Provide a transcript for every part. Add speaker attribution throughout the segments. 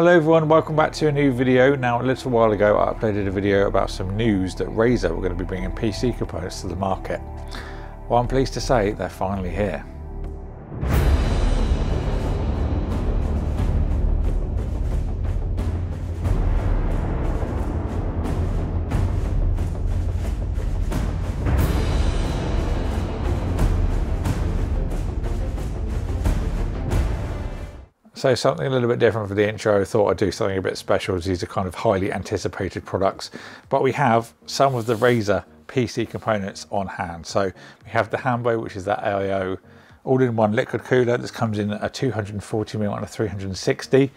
Speaker 1: Hello everyone, welcome back to a new video. Now a little while ago I uploaded a video about some news that Razer were going to be bringing PC components to the market. Well I'm pleased to say they're finally here. So something a little bit different for the intro. I thought I'd do something a bit special as these are kind of highly anticipated products. But we have some of the Razer PC components on hand. So we have the Hanbo, which is that AIO all-in-one liquid cooler. This comes in a 240mm and a 360.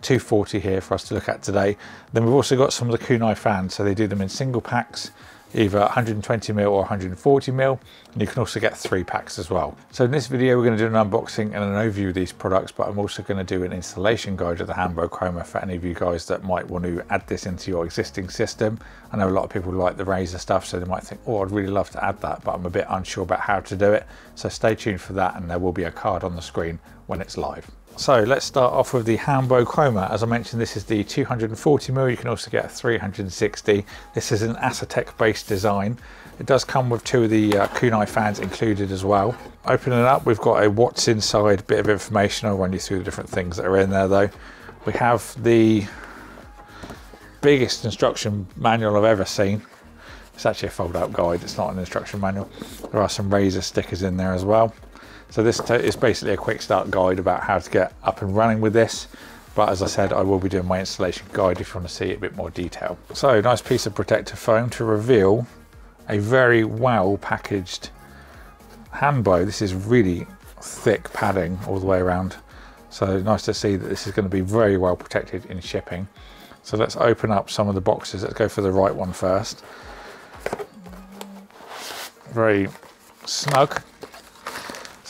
Speaker 1: 240 here for us to look at today. Then we've also got some of the Kunai fans. So they do them in single packs either 120 mil or 140 mil and you can also get three packs as well. So in this video we're going to do an unboxing and an overview of these products but i'm also going to do an installation guide of the Hanbo Chroma for any of you guys that might want to add this into your existing system. I know a lot of people like the Razer stuff so they might think oh i'd really love to add that but i'm a bit unsure about how to do it. So stay tuned for that and there will be a card on the screen when it's live so let's start off with the Hanbo Chroma. As I mentioned, this is the 240mm. You can also get a 360. This is an Asetek based design. It does come with two of the uh, Kunai fans included as well. Opening it up, we've got a what's inside bit of information. I'll run you through the different things that are in there though. We have the biggest instruction manual I've ever seen. It's actually a fold out guide, it's not an instruction manual. There are some Razer stickers in there as well. So this is basically a quick start guide about how to get up and running with this. But as I said, I will be doing my installation guide if you want to see it a bit more detail. So nice piece of protective foam to reveal a very well packaged Hanbo. This is really thick padding all the way around. So nice to see that this is going to be very well protected in shipping. So let's open up some of the boxes. Let's go for the right one first. Very snug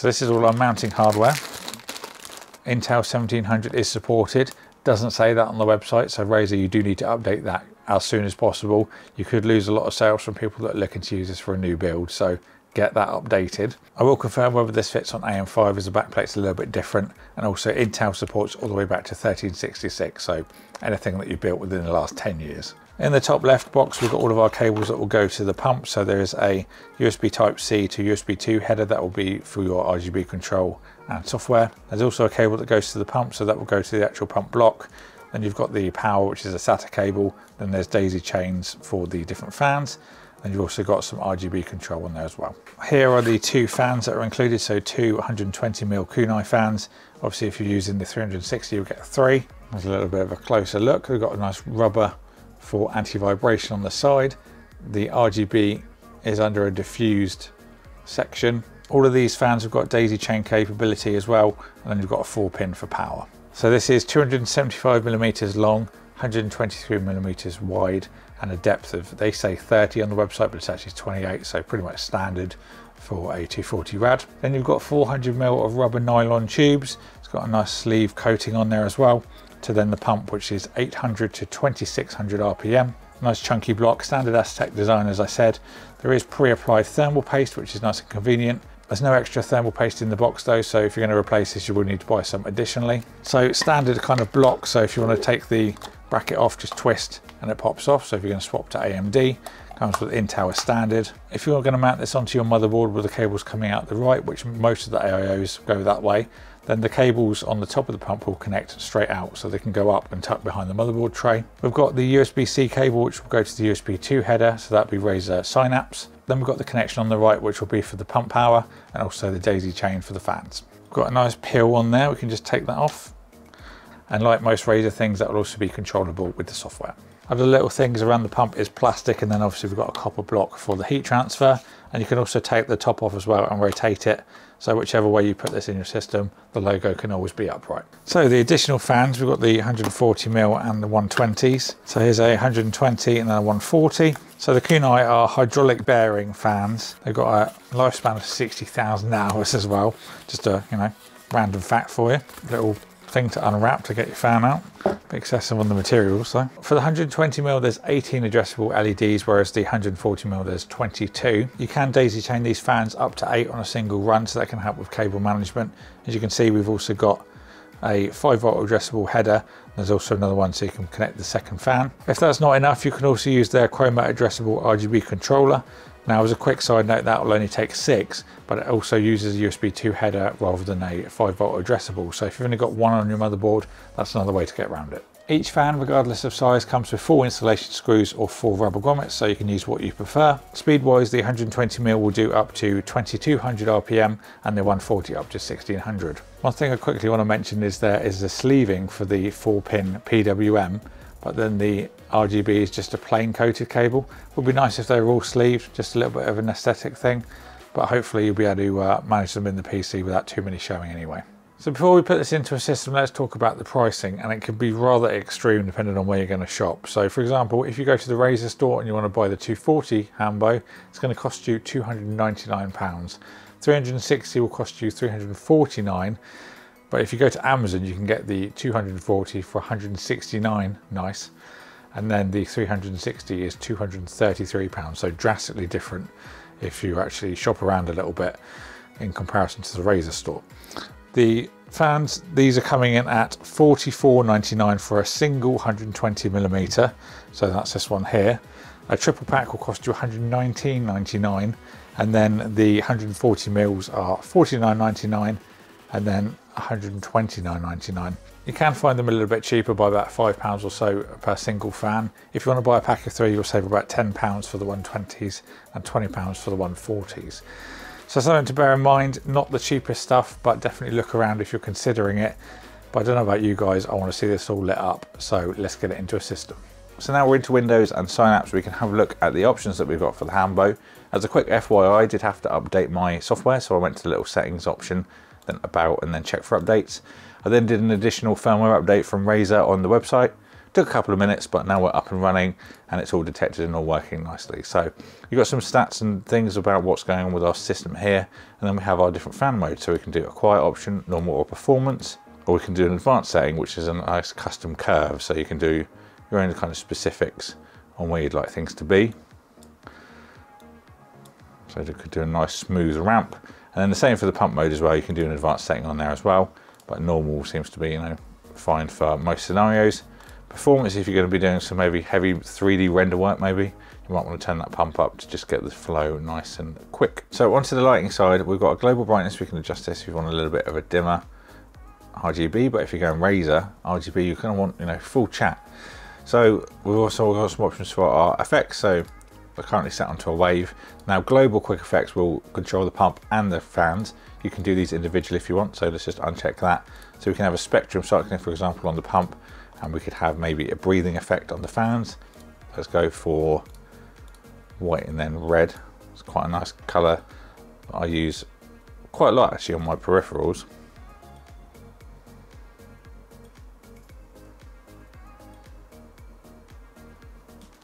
Speaker 1: so this is all our mounting hardware. Intel 1700 is supported. Doesn't say that on the website, so Razer, you do need to update that as soon as possible. You could lose a lot of sales from people that are looking to use this for a new build, so get that updated. I will confirm whether this fits on AM5 as the backplate's a little bit different and also Intel supports all the way back to 1366 so anything that you've built within the last 10 years. In the top left box, we've got all of our cables that will go to the pump. So there is a USB Type-C to USB 2 header that will be for your RGB control and software. There's also a cable that goes to the pump, so that will go to the actual pump block. Then you've got the power, which is a SATA cable. Then there's daisy chains for the different fans. And you've also got some RGB control on there as well. Here are the two fans that are included. So two 120mm Kunai fans. Obviously, if you're using the 360, you'll get three. There's a little bit of a closer look. We've got a nice rubber for anti-vibration on the side. The RGB is under a diffused section. All of these fans have got daisy chain capability as well, and then you've got a four pin for power. So this is 275 millimeters long, 123 millimeters wide, and a depth of, they say 30 on the website, but it's actually 28, so pretty much standard for a 240 rad. Then you've got 400 mil of rubber nylon tubes. It's got a nice sleeve coating on there as well to then the pump, which is 800 to 2600 RPM. Nice chunky block, standard Asetek design as I said. There is pre-applied thermal paste, which is nice and convenient. There's no extra thermal paste in the box though, so if you're going to replace this, you will need to buy some additionally. So standard kind of block, so if you want to take the bracket off, just twist and it pops off. So if you're going to swap to AMD, comes with as standard. If you're going to mount this onto your motherboard with the cables coming out the right, which most of the AIOs go that way, then the cables on the top of the pump will connect straight out so they can go up and tuck behind the motherboard tray. We've got the USB-C cable which will go to the USB 2 header so that'll be Razer Synapse. Then we've got the connection on the right which will be for the pump power and also the daisy chain for the fans. We've got a nice peel on there, we can just take that off. And like most Razer things that will also be controllable with the software. Other little things around the pump is plastic and then obviously we've got a copper block for the heat transfer and you can also take the top off as well and rotate it so whichever way you put this in your system the logo can always be upright. So the additional fans we've got the 140mm and the 120s. So here's a 120 and then a 140. So the Kunai are hydraulic bearing fans. They've got a lifespan of 60,000 hours as well. Just a you know random fact for you. Little thing to unwrap to get your fan out. Bit excessive on the materials though. For the 120mm there's 18 addressable LEDs whereas the 140mm there's 22. You can daisy chain these fans up to 8 on a single run so that can help with cable management. As you can see we've also got a 5 volt addressable header. There's also another one so you can connect the second fan. If that's not enough, you can also use their Chroma addressable RGB controller. Now as a quick side note, that will only take six, but it also uses a USB 2 header rather than a 5 volt addressable. So if you've only got one on your motherboard, that's another way to get around it. Each fan, regardless of size, comes with four installation screws or four rubber grommets, so you can use what you prefer. Speed-wise, the 120mm will do up to 2200 RPM and the 140 up to 1600. One thing I quickly want to mention is there is a sleeving for the 4-pin PWM, but then the RGB is just a plain coated cable. Would be nice if they were all sleeved, just a little bit of an aesthetic thing, but hopefully you'll be able to uh, manage them in the PC without too many showing anyway. So before we put this into a system, let's talk about the pricing and it can be rather extreme depending on where you're going to shop. So for example, if you go to the Razer store and you want to buy the 240 Hanbo, it's going to cost you £299. 360 will cost you 349 but if you go to Amazon, you can get the 240 for 169, nice. And then the 360 is 233 pounds, so drastically different if you actually shop around a little bit in comparison to the Razer store. The fans, these are coming in at 44.99 for a single 120 millimeter. So that's this one here. A triple pack will cost you 119.99 and then the 140 mils are 49.99 and then 129.99. You can find them a little bit cheaper by about five pounds or so per single fan. If you want to buy a pack of three, you'll save about 10 pounds for the 120s and 20 pounds for the 140s. So something to bear in mind, not the cheapest stuff, but definitely look around if you're considering it. But I don't know about you guys, I want to see this all lit up. So let's get it into a system. So now we're into Windows and Synapse, we can have a look at the options that we've got for the Hanbo. As a quick FYI, I did have to update my software, so I went to the little settings option, then about, and then check for updates. I then did an additional firmware update from Razer on the website, Took a couple of minutes, but now we're up and running and it's all detected and all working nicely. So you've got some stats and things about what's going on with our system here. And then we have our different fan modes. So we can do a quiet option, normal or performance, or we can do an advanced setting, which is a nice custom curve. So you can do your own kind of specifics on where you'd like things to be. So you could do a nice smooth ramp. And then the same for the pump mode as well. You can do an advanced setting on there as well, but normal seems to be, you know, fine for most scenarios. Performance, if you're going to be doing some maybe heavy 3D render work maybe, you might want to turn that pump up to just get the flow nice and quick. So onto the lighting side, we've got a global brightness, we can adjust this if you want a little bit of a dimmer RGB, but if you're going Razer RGB, you're going to want, you know, full chat. So we've also got some options for our effects. So we're currently set onto a wave. Now global quick effects will control the pump and the fans. You can do these individually if you want. So let's just uncheck that. So we can have a spectrum cycling, for example, on the pump and we could have maybe a breathing effect on the fans. Let's go for white and then red. It's quite a nice color I use quite a lot actually on my peripherals.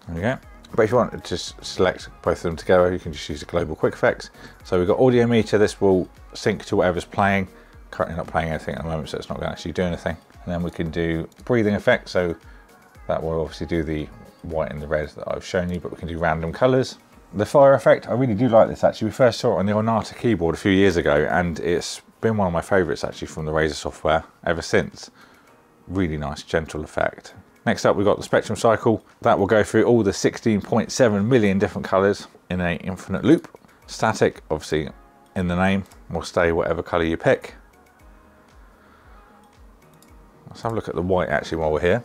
Speaker 1: There we go. But if you want to just select both of them together, you can just use the global quick effects. So we've got audio meter, this will sync to whatever's playing. Currently not playing anything at the moment, so it's not going to actually do anything. And then we can do breathing effect. So that will obviously do the white and the red that I've shown you, but we can do random colors. The fire effect, I really do like this actually. We first saw it on the Ornata keyboard a few years ago and it's been one of my favorites actually from the Razer software ever since. Really nice, gentle effect. Next up, we've got the spectrum cycle. That will go through all the 16.7 million different colors in a infinite loop. Static, obviously in the name, will stay whatever color you pick. Let's have a look at the white actually while we're here.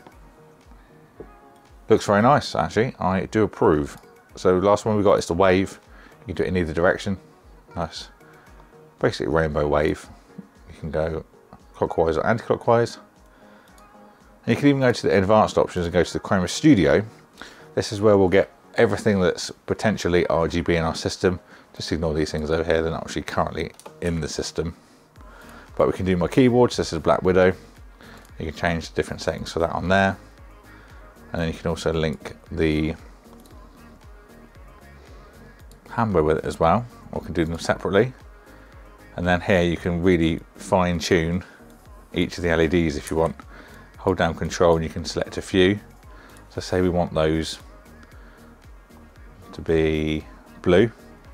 Speaker 1: Looks very nice actually, I do approve. So last one we got is the wave. You can do it in either direction. Nice. Basically rainbow wave. You can go clockwise or anti-clockwise. And you can even go to the advanced options and go to the Chroma Studio. This is where we'll get everything that's potentially RGB in our system. Just ignore these things over here, they're not actually currently in the system. But we can do my keyboard, this is Black Widow. You can change the different settings for that on there. And then you can also link the Hanbo with it as well, or can do them separately. And then here you can really fine tune each of the LEDs if you want. Hold down control and you can select a few. So say we want those to be blue,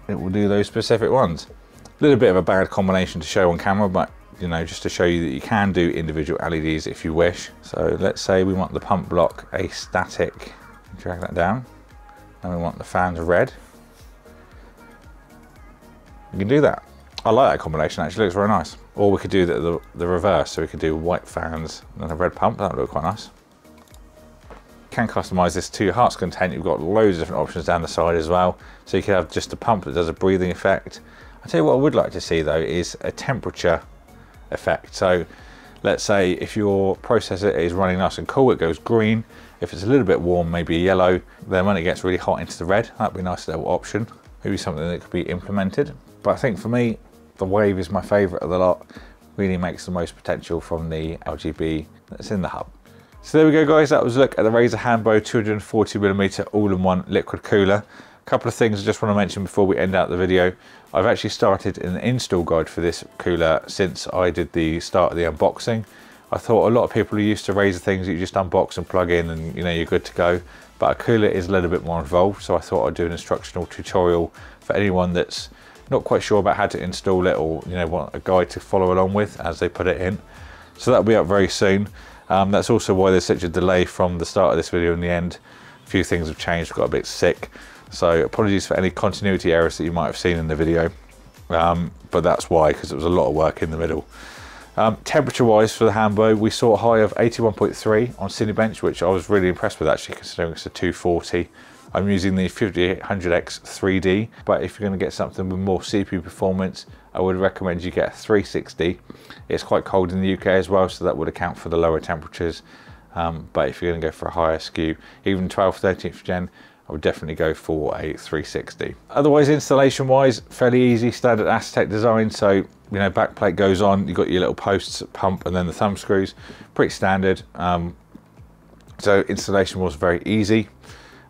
Speaker 1: it will do those specific ones. A little bit of a bad combination to show on camera, but you know, just to show you that you can do individual LEDs if you wish. So let's say we want the pump block a static, drag that down, and we want the fans red. You can do that. I like that combination actually, looks very nice. Or we could do the, the, the reverse, so we could do white fans and a red pump, that would look quite nice can customize this to your heart's content. You've got loads of different options down the side as well. So you could have just a pump that does a breathing effect. I tell you what I would like to see though is a temperature effect. So let's say if your processor is running nice and cool, it goes green. If it's a little bit warm, maybe yellow. Then when it gets really hot into the red, that'd be a nice little option. Maybe something that could be implemented. But I think for me, the wave is my favorite of the lot. Really makes the most potential from the RGB that's in the hub. So there we go guys, that was a look at the Razer Hanbo 240mm all-in-one liquid cooler. A couple of things I just want to mention before we end out the video. I've actually started an install guide for this cooler since I did the start of the unboxing. I thought a lot of people are used to Razer things that you just unbox and plug in and you know you're good to go. But a cooler is a little bit more involved, so I thought I'd do an instructional tutorial for anyone that's not quite sure about how to install it or you know want a guide to follow along with as they put it in. So that'll be up very soon. Um, that's also why there's such a delay from the start of this video and the end. A few things have changed, got a bit sick. So apologies for any continuity errors that you might have seen in the video. Um, but that's why, because it was a lot of work in the middle. Um, temperature wise for the Hanbo, we saw a high of 81.3 on Cinebench, which I was really impressed with actually considering it's a 240. I'm using the 5800X 3D, but if you're going to get something with more CPU performance, I would recommend you get a 360. It's quite cold in the UK as well, so that would account for the lower temperatures. Um, but if you're going to go for a higher SKU, even 12, 13th gen, I would definitely go for a 360. Otherwise, installation wise, fairly easy, standard Asetek design. So, you know, backplate goes on, you've got your little posts, pump, and then the thumb screws. Pretty standard. Um, so installation was very easy.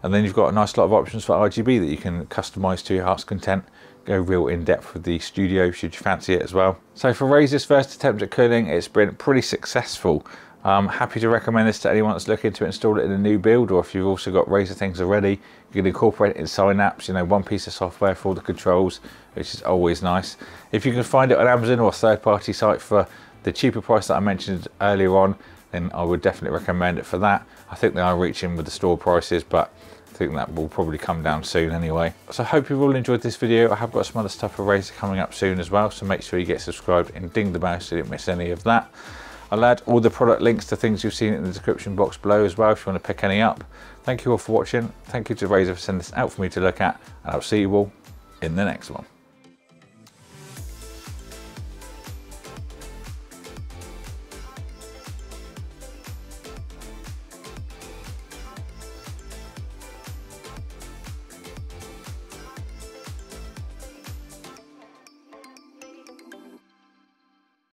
Speaker 1: And then you've got a nice lot of options for RGB that you can customize to your heart's content go real in depth with the studio should you fancy it as well. So for Razer's first attempt at cooling, it's been pretty successful. I'm happy to recommend this to anyone that's looking to install it in a new build or if you've also got Razer things already, you can incorporate it in Synapse, you know, one piece of software for all the controls, which is always nice. If you can find it on Amazon or a third party site for the cheaper price that I mentioned earlier on, then I would definitely recommend it for that. I think they are reaching with the store prices, but think that will probably come down soon anyway. So I hope you've all enjoyed this video. I have got some other stuff for Razer coming up soon as well, so make sure you get subscribed and ding the bell so you don't miss any of that. I'll add all the product links to things you've seen in the description box below as well if you want to pick any up. Thank you all for watching. Thank you to Razer for sending this out for me to look at, and I'll see you all in the next one.